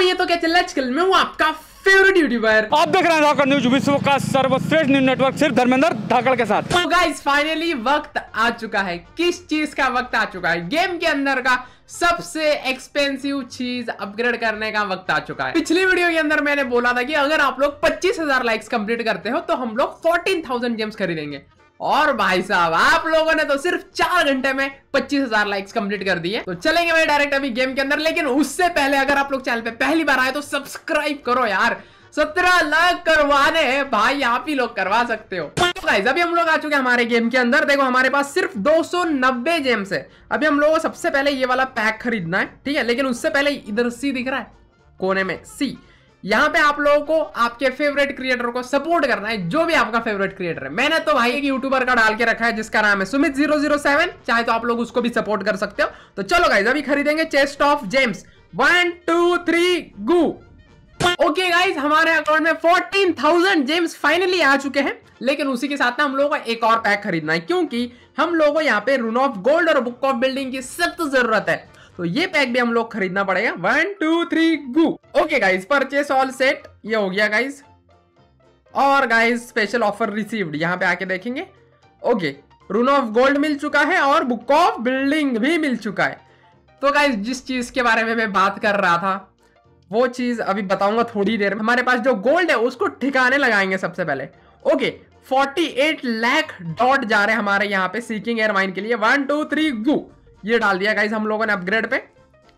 भैया तो क्या चल रहा है आजकल मैं हूँ आपका फेवरेट यूट्यूबर आप देख रहे हैं धाकड़ न्यूज़ विश्व का सर्वश्रेष्ठ न्यूज़ नेटवर्क सिर्फ़ धर्मेंद्र धाकड़ के साथ। तो गाइस फाइनली वक्त आ चुका है। किस चीज़ का वक्त आ चुका है? गेम के अंदर का सबसे एक्सपेंसिव चीज़ अपग्रेड करने का वक्त आ चुका है। पिछली वीडियो के अंदर मैंने बोला था कि अगर आप लोग 25,000 लाइक्स कंप्लीट करते हो तो हम लोग 14,000 गेम्स खरीदेंगे। और भाई साहब आप लोगों ने तो सिर्फ़ चार घंटे में 25,000 लाइक्स कंप्लीट कर दिए। तो चलेंगे भाई डायरेक्ट अभी गेम के अंदर लेकिन उससे पहले अगर आप लोग चैनल पे पहली बार आए तो सब्सक्राइब करो यार। सत्रह लाख करवाने हैं भाई आप ही लोग करवा सकते हो। तो गाइस अभी हम लोग आ चुके हैं हमारे गेम के अंदर। देखो हमारे पास सिर्फ़ 290 जेम्स है। अभी हम लोगों को सबसे पहले ये वाला पैक खरीदना है ठीक है? लेकिन उससे पहले इधर सी दिख रहा है कोने में सी यहाँ पे आप लोगों को, आपके फेवरेट क्रिएटर को सपोर्ट करना है, जो भी आपका फेवरेट क्रिएटर है। मैंने तो भाई एक यूट्यूबर का डाल के रखा है, जिसका नाम है सुमित ज़ीरो ज़ीरो सेवन चाहे तो आप लोग उसको भी सपोर्ट कर सकते हो। तो चलो गाइज़ अभी खरीदेंगे chest of gems one two three go okay guys हमारे अकाउंट में फोर्टीन थाउज़ेंड जेम्स फाइनली आ चुके हैं। लेकिन उसी के साथ ना हम लोगों को एक और पैक खरीदना है, क्योंकि हम लोगों को यहाँ पे रून ऑफ़ गोल्ड और बुक ऑफ़ बिल्डिंग की सख्त ज़रूरत है। तो ये पैक भी हम लोग खरीदना पड़ेगा। One two three go okay guys purchase all set ये हो गया गाइज़ और गाइज़ स्पेशल ऑफ़र रिसीव्ड यहाँ पे आके देखेंगे। ओके रून ऑफ़ गोल्ड मिल चुका है और बुक ऑफ़ बिल्डिंग भी मिल चुका है। तो गाइज़ जिस चीज़ के बारे में मैं बात कर रहा था, वो चीज़ अभी बताऊँगा थोड़ी देर में। हमारे पास जो गोल्ड है, उसको ठिकाने लगाएँगे सबसे पहले। ओके 48 लाख डॉट जा रहे हमारे यहाँ पे सीकिंग एयर माइन के लिए। वन टू थ्री गु ये डाल दिया गाइज़ हम लोगों ने अपग्रेड पे।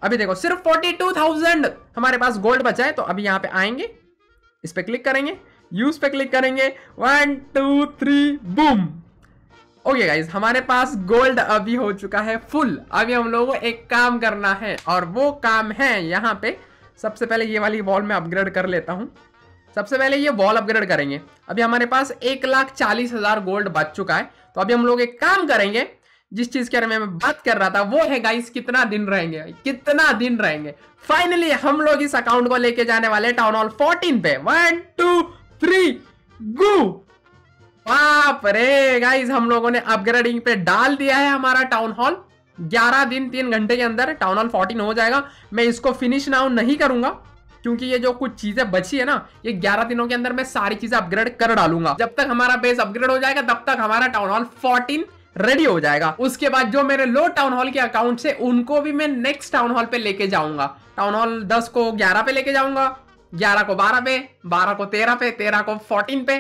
अभी देखो सिर्फ़ 42,000 हमारे पास गोल्ड बचा है तो अभी यहाँ पे आएँगे। इस पे क्लिक करेंगे यूज़ पे क्लिक करेंगे। One two three boom okay guys हमारे पास गोल्ड अभी हो चुका है फुल अभी हम लोगों को एक काम करना है और वो काम है यहाँ पे। सबसे पहले ये वाली वॉल में अपग्रेड कर लेता हूँ। सबसे पहले ये वॉल अपग्रेड करेंगे। अभी हमारे पास एक लाख चालीस हज़ार गोल्ड बच चुका है। तो अभी हम लोग एक काम करेंगे जिस चीज़ के बारे में मैं बात कर रहा था, वो है गाइस कितना दिन रहेंगे? कितना दिन रहेंगे? फाइनली हम लोग इस अकाउंट को लेके जाने वाले टाउन हॉल 14 पे। वन टू थ्री गु बाप रे गाइस हम लोगों ने अपग्रेडिंग पे डाल दिया है हमारा टाउन हॉल 11 दिन, तीन घंटे के अंदर टाउन हॉल 14 हो जाएगा। मैं इसको फिनिश नाउ नहीं करूँगा, क्योंकि ये जो कुछ चीज़ें बची है ना, ये 11 दिनों के अंदर मैं सारी चीज़ें अपग्रेड कर डालूँगा। जब तक हमारा बेस अपग्रेड हो जाएगा, तब तक हमारा टाउन हॉल 14 रेडी हो जाएगा। उसके बाद जो मेरे लो टाउन हॉल के अकाउंट से, उनको भी मैं नेक्स्ट टाउन हॉल पे लेके जाऊँगा। टाउन हॉल 10 को 11 पे लेके जाऊँगा 11 को 12 पे 12 को 13 पे 13 को 14 पे।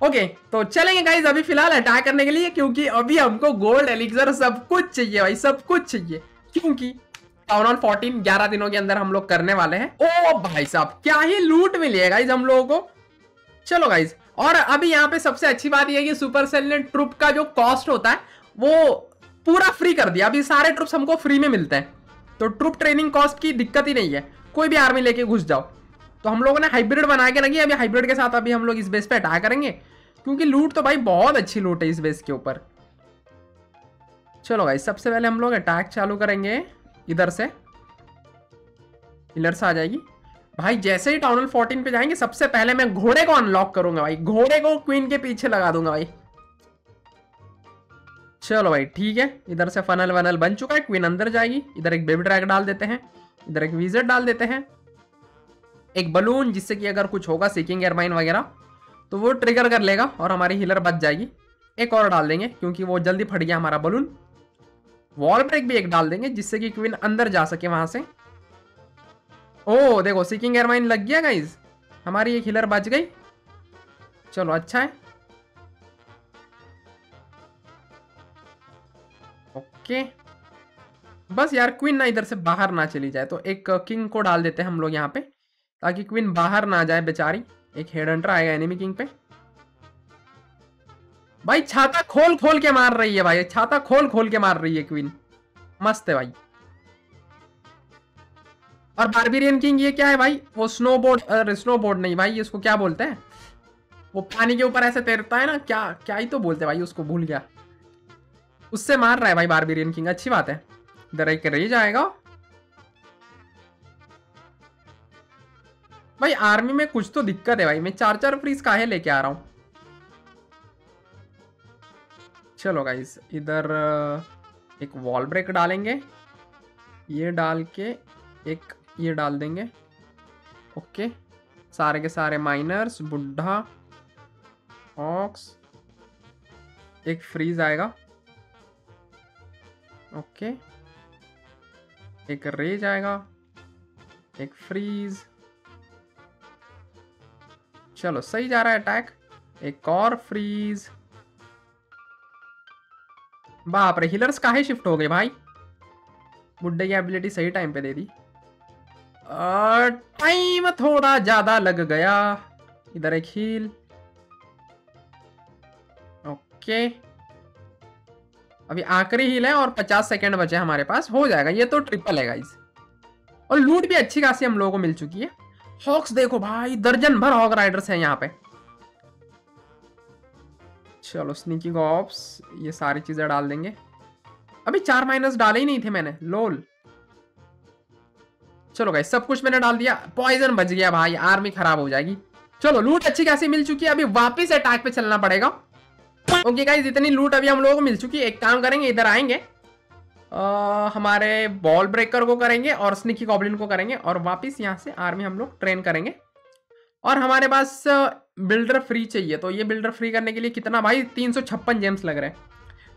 ओके तो चलेंगे गाइज़ अभी फ़िलहाल अटैक करने के लिए, क्योंकि अभी हमको गोल्ड एलिक्सर सब कुछ चाहिए भाई, सब कुछ चाहिए। क्योंकि टाउन हॉल 14 11 दिनों के अंदर हम लोग करने वाले हैं। ओ भाई साहब, क्या ही लूट मिली है गाइज़ हम लोगों को। चलो गाइज़ और अभी यहाँ पे सबसे अच्छी बात यह सुपर सेल ने ट्रुप का जो कॉस्ट होता है, वो पूरा फ्री कर दिया। अभी सारे ट्रुप्स हमको फ्री में मिलते हैं। तो ट्रुप ट्रेनिंग कॉस्ट की दिक्कत ही नहीं है। कोई भी आर्मी लेके घुस जाओ। तो हम लोगों ने हाइब्रिड बना के रखी अभी हाइब्रिड के साथ अभी हम लोग इस बेस पे अटैक करेंगे। क्योंकि लूट तो भाई बहुत अच्छी लूट है इस बेस के ऊपर। चलो भाई, सबसे पहले हम लोग अटैक चालू करेंगे। इधर से। इधर से आ जाएगी। भाई, जैसे ही टाउनल 14 पे जाएँगे, सबसे पहले मैं घोड़े को अनलॉक करूँगा भाई। घोड़े को क्वीन के पीछे लगा दूँगा भाई। चलो भाई, ठीक है। इधर से फनल वनल बन चुका है क्वीन अंदर जाएगी। इधर एक बेबी ट्रैक डाल देते हैं। इधर एक विजट डाल देते हैं। एक बलून जिससे कि अगर कुछ होगा सीकिंग एयरमाइन वगैरह तो वो ट्रिगर कर लेगा और हमारी हीलर बच जाएगी। एक और डाल देंगे, क्योंकि वो जल्दी फट गया हमारा बलून वॉल ब्रेक भी एक डाल देंगे, जिससे कि क्वीन अंदर जा सके वहाँ से। ओ देखो सीकिंग एयरमाइन लग गया गाइज़ हमारी एक हिलर बच गई। चलो अच्छा है। ओके बस यार क्वीन ना इधर से बाहर ना चली जाए तो एक किंग को डाल देते हैं हम लोग यहाँ पे, ताकि क्वीन बाहर ना जाए बेचारी। एक हेड हंटर आएगा एनिमी किंग पे। भाई, छाता खोल खोल के मार रही है, भाई। छाता खोल खोल के मार रही है क्वीन मस्त है, भाई। और बारबेरियन किंग ये क्या है भाई? वो स्नो बोर्ड स्नो बोर्ड नहीं भाई, इसको क्या बोलते हैं? वो पानी के ऊपर ऐसे तैरता है ना, क्या क्या ही तो बोलते हैं भाई, उसको भूल गया। उससे मार रहा है भाई बारबेरियन किंग अच्छी बात है। इधर एक रह जाएगा। भाई आर्मी में कुछ तो दिक्कत है भाई, मैं चार चार फ्रीज काहे लेके आ रहा हूँ? चलो गाइस इधर एक वॉल ब्रेक डालेंगे। ये डाल के एक ये डाल देंगे। ओके। सारे के सारे माइनर्स बुढ़ा ऑक्स एक फ्रीज आएगा। ओके। एक रेज आएगा। एक फ्रीज चलो, सही जा रहा है अटैक एक और फ्रीज बाप रे हिलर्स काहे शिफ्ट हो गए भाई? बुड्ढे की एबिलिटी सही टाइम पे दे दी। टाइम थोड़ा ज़्यादा लग गया। इधर एक हील। ओके। अभी आखिरी हील है और 50 सेकंड बचे हमारे पास। हो जाएगा। ये तो ट्रिपल है गाइस और लूट भी अच्छी खासी हम लोगों को मिल चुकी है। हॉक्स देखो भाई, दर्जन भर हॉक राइडर्स हैं यहाँ पे। चलो स्नीकी गॉप्स ये सारी चीज़ें डाल देंगे। अभी चार माइनस डाले ही नहीं थे मैंने। लोल चलो गाइस सब कुछ मैंने डाल दिया। पॉइजन बच गया भाई आर्मी खराब हो जाएगी। चलो लूट अच्छी खासी मिल चुकी है अभी वापस अटैक पे चलना पड़ेगा। ओके गाइस इतनी लूट अभी हम लोगों को मिल चुकी है। एक काम करेंगे इधर आएँगे। आ, हमारे बॉल ब्रेकर को करेंगे और स्निकी गॉबलिन को करेंगे और वापस यहाँ से आर्मी हम लोग ट्रेन करेंगे। और हमारे पास बिल्डर फ्री चाहिए तो ये बिल्डर फ्री करने के लिए कितना भाई? तीन सौ छप्पन जेम्स लग रहे हैं।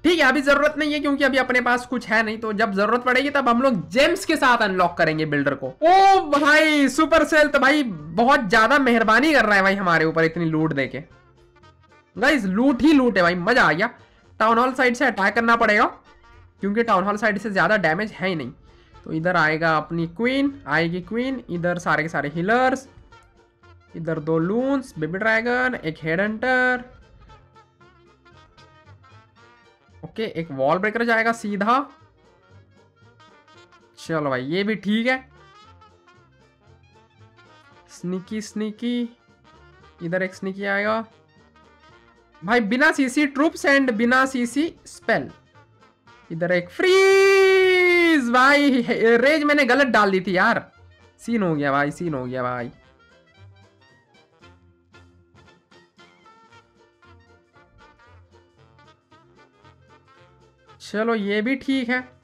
ठीक है, अभी ज़रूरत नहीं है क्योंकि अभी अपने पास कुछ है नहीं तो जब ज़रूरत पड़ेगी तब हम लोग जेम्स के साथ अनलॉक करेंगे बिल्डर को। ओ भाई सुपर सेल तो भाई बहुत ज़्यादा मेहरबानी कर रहा है भाई हमारे ऊपर इतनी लूट देके गाइस लूट ही लूट है भाई, मज़ा आ गया। टाउन हॉल साइड से अटैक करना पड़ेगा, क्योंकि टाउन हॉल साइड से ज़्यादा डैमेज है ही नहीं। तो इधर आएगा अपनी क्वीन आएगी क्वीन इधर सारे के सारे हिलर्स इधर दो लून्स बेबी ड्रैगन एक हेड हंटर ओके एक वॉल ब्रेकर जाएगा सीधा। चलो भाई, ये भी ठीक है। स्निकी स्निकी इधर एक स्निकी आएगा। भाई, बिना सीसी ट्रूप्स एंड बिना सीसी स्पेल इधर एक फ्रीज भाई रेज मैंने गलत डाल दी थी यार। सीन हो गया भाई सीन हो गया भाई। चलो ये भी ठीक है।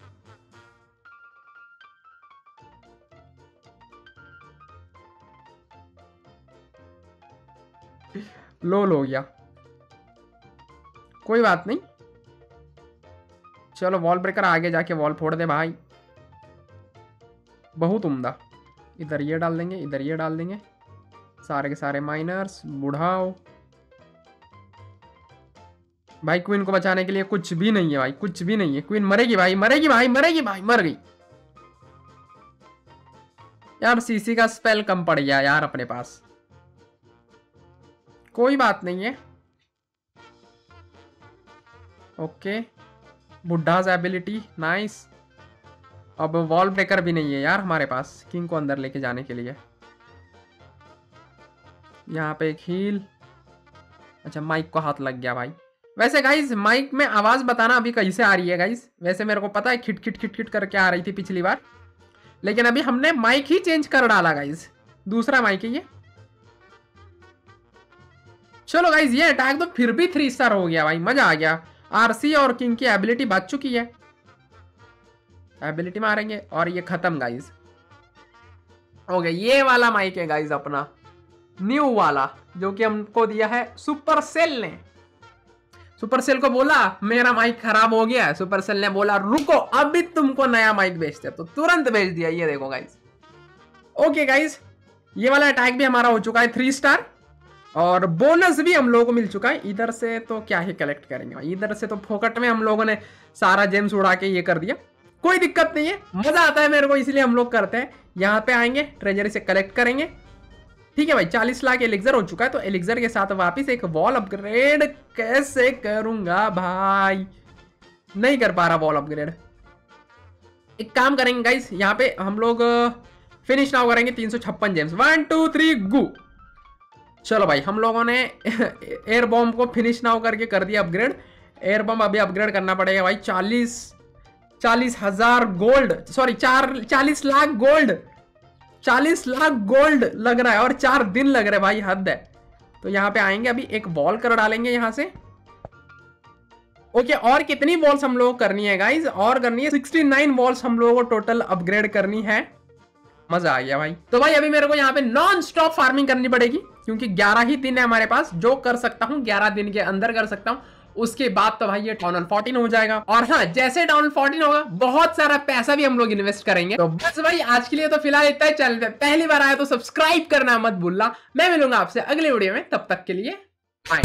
लोल हो गया। कोई बात नहीं। चलो वॉल ब्रेकर आगे जाके वॉल फोड़ दे भाई। बहुत उम्दा। इधर ये डाल देंगे, इधर ये डाल देंगे। सारे के सारे माइनर्स बुढ़ाओ। भाई क्वीन को बचाने के लिए कुछ भी नहीं है भाई, कुछ भी नहीं है। क्वीन मरेगी भाई मरेगी भाई मरेगी भाई, मर गई। यार सीसी का स्पेल कम पड़ गया यार अपने पास। कोई बात नहीं है। ओके। बुढ़ाज एबिलिटी नाइस अब वॉल ब्रेकर भी नहीं है यार हमारे पास किंग को अंदर लेके जाने के लिए। यहाँ पे एक हील अच्छा माइक को हाथ लग गया भाई। वैसे गाइज़ माइक में आवाज़ बताना अभी कैसे आ रही है गाइज़ वैसे मेरे को पता है खिट खिट खिट खिट करके आ रही थी पिछली बार। लेकिन अभी हमने माइक ही चेंज कर डाला गाइज़ दूसरा माइक है ये। चलो गाइज़ ये अटैक तो फिर भी थ्री स्टार हो गया भाई, मज़ा आ गया। आरसी और किंग की एबिलिटी बच चुकी है। एबिलिटी मारेंगे और ये खत्म गाइज़ हो गया, ये वाला माइक है गाइज़ अपना। न्यू वाला, जो कि हमको दिया है सुपर सेल ने। सुपर सेल को बोला, मेरा माइक खराब हो गया सुपर सेल ने बोला, रुको, अभी तुमको नया माइक बेचते तो तुरंत बेच दिया, ये देखो गाइज़ ओके गाइज़ ये वाला अटैक भी हमारा हो चुका है थ्री स्टार और बोनस भी हम लोगों को मिल चुका है। इधर से तो क्या ही कलेक्ट करेंगे इधर से तो फोकट में हम लोगों ने सारा जेम्स उड़ा के ये कर दिया। कोई दिक्कत नहीं है, मज़ा आता है मेरे को, इसलिए हम लोग करते हैं। यहाँ पे आएँगे ट्रेजरी से कलेक्ट करेंगे। ठीक है भाई, चालीस लाख एलिक्सर हो चुका है तो एलिक्सर के साथ वापिस एक वॉल अपग्रेड कैसे करूँगा भाई? नहीं कर पा रहा वॉल अपग्रेड एक काम करेंगे गाइस यहाँ पे हम लोग फिनिश नाउ करेंगे तीन सौ छप्पन जेम्स वन टू थ्री गु चलो भाई, हम लोगों ने एयर बॉम्ब को फिनिश नाउ करके कर दिया अपग्रेड एयर बॉम्ब अभी अपग्रेड करना पड़ेगा भाई, चालीस चालीस हज़ार गोल्ड सॉरी चार, चालीस लाख गोल्ड चालीस लाख गोल्ड लग रहा है और चार दिन लग रहे भाई, हद है। तो यहाँ पे आएँगे, अभी एक वॉल कर डालेंगे यहाँ से। ओके, और कितनी वॉल्स हम लोग करनी है गाइज़ और करनी है 69 वॉल्स हम लोगों को टोटल अपग्रेड करनी है। मज़ा आ गया भाई। तो भाई, अभी मेरे को यहाँ पे नॉन स्टॉप फ़ार्मिंग करनी पड़ेगी, क्योंकि 11 ही दिन है हमारे पास। जो कर सकता हूँ 11 दिन के अंदर कर सकता हूँ। उसके बाद तो भाई ये टाउन फोर्टीन हो जाएगा। और हाँ जैसे टाउन फोर्टीन होगा, बहुत सारा पैसा भी हम लोग इन्वेस्ट करेंगे। तो बस भाई, आज के लिए तो फ़िलहाल इतना ही। चैनल पे पहली बार आया तो सब्सक्राइब करना मत भूलना। मैं मिलूँगा आपसे अगले वीडियो में। तब तक के लिए बाय